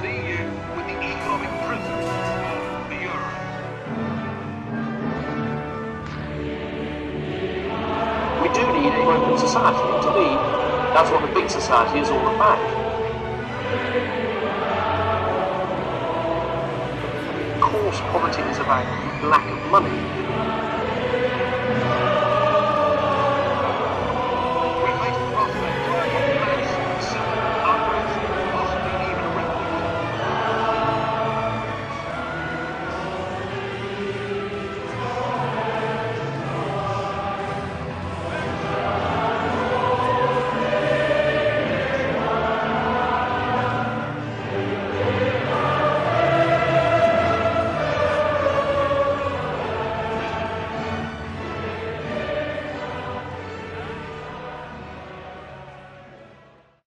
the EU with the economic principles of the euro. We do need an open society. To me, that's what a big society is all about. Of course, poverty is about lack of money.